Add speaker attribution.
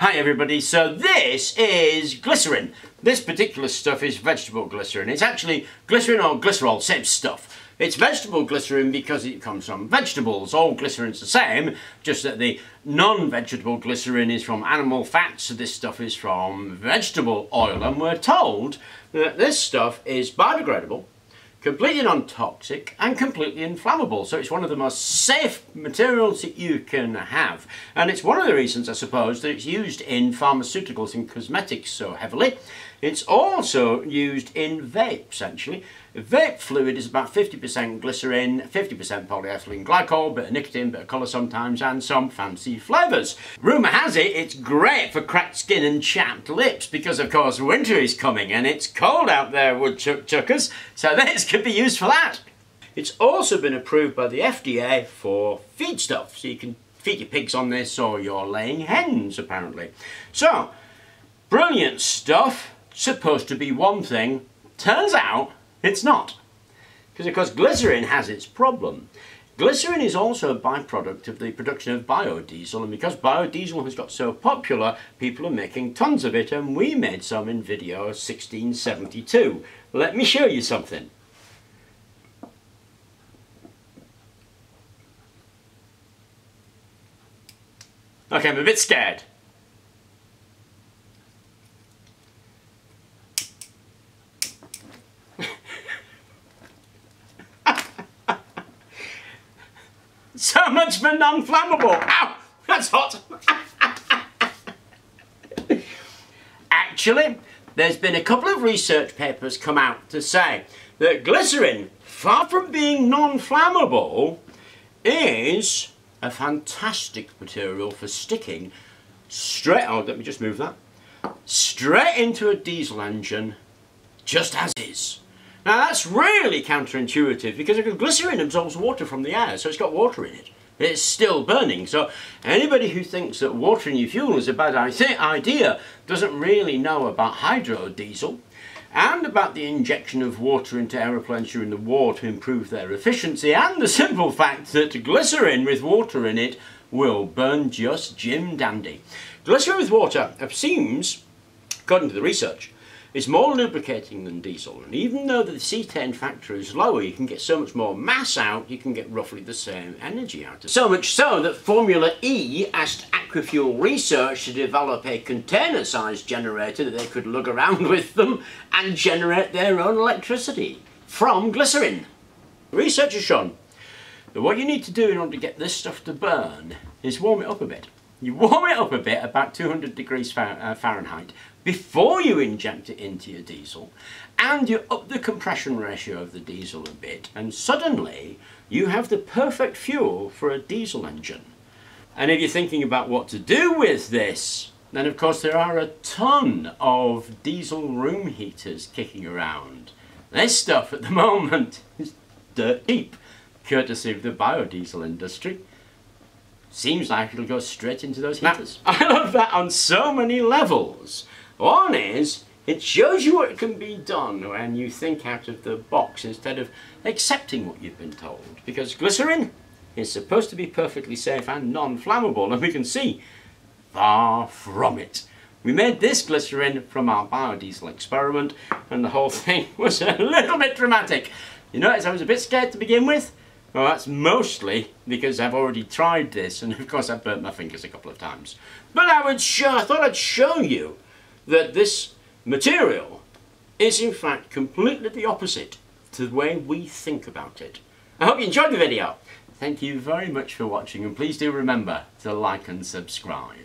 Speaker 1: Hi everybody, so this is glycerin. This particular stuff is vegetable glycerin. It's actually glycerin or glycerol, same stuff. It's vegetable glycerin because it comes from vegetables. All glycerin's the same, just that the non-vegetable glycerin is from animal fats, so this stuff is from vegetable oil. And we're told that this stuff is biodegradable, completely non-toxic and completely inflammable. So it's one of the most safe materials that you can have. And it's one of the reasons I suppose that it's used in pharmaceuticals and cosmetics so heavily. It's also used in vapes actually Vape fluid is about 50% glycerin, 50% polyethylene glycol, bit of nicotine, bit of colour sometimes, and some fancy flavours. Rumour has it it's great for cracked skin and chapped lips because of course winter is coming and it's cold out there woodchuck chuckers, so this could be used for that. It's also been approved by the FDA for feed stuff, so you can feed your pigs on this or your laying hens apparently. So, brilliant stuff, supposed to be one thing, turns out it's not. Because of course glycerin has its problem. Glycerin is also a byproduct of the production of biodiesel and because biodiesel has got so popular people are making tons of it and we made some in video 1672. Let me show you something. Okay, I'm a bit scared. So much for non-flammable. Ow! That's hot. Actually, there's been a couple of research papers come out to say that glycerin, far from being non-flammable, is a fantastic material for sticking straight, oh let me just move that, straight into a diesel engine just as is. Now that's really counterintuitive because glycerin absorbs water from the air, so it's got water in it. It's still burning, so anybody who thinks that water in your fuel is a bad idea doesn't really know about hydrodiesel and about the injection of water into aeroplanes during the war to improve their efficiency and the simple fact that glycerin with water in it will burn just Jim Dandy. Glycerin with water seems, according to the research, is more lubricating than diesel and even though the cetane factor is lower you can get so much more mass out you can get roughly the same energy out of it. So much so that Formula E asked Aquafuel Research to develop a container sized generator that they could lug around with them and generate their own electricity from glycerin. Research has shown that what you need to do in order to get this stuff to burn is warm it up a bit. You warm it up a bit, about 200 degrees uh, Fahrenheit, before you inject it into your diesel, and you up the compression ratio of the diesel a bit, and suddenly you have the perfect fuel for a diesel engine. And if you're thinking about what to do with this, then of course there are a ton of diesel room heaters kicking around. This stuff at the moment is dirt cheap, courtesy of the biodiesel industry seems like it'll go straight into those heaters. Now, I love that on so many levels. One is, it shows you what can be done when you think out of the box instead of accepting what you've been told. Because glycerin is supposed to be perfectly safe and non-flammable, and we can see far from it. We made this glycerin from our biodiesel experiment, and the whole thing was a little bit dramatic. You notice I was a bit scared to begin with? Well, that's mostly because I've already tried this, and of course I've burnt my fingers a couple of times. But I would show, I thought I'd show you that this material is in fact completely the opposite to the way we think about it. I hope you enjoyed the video. Thank you very much for watching, and please do remember to like and subscribe.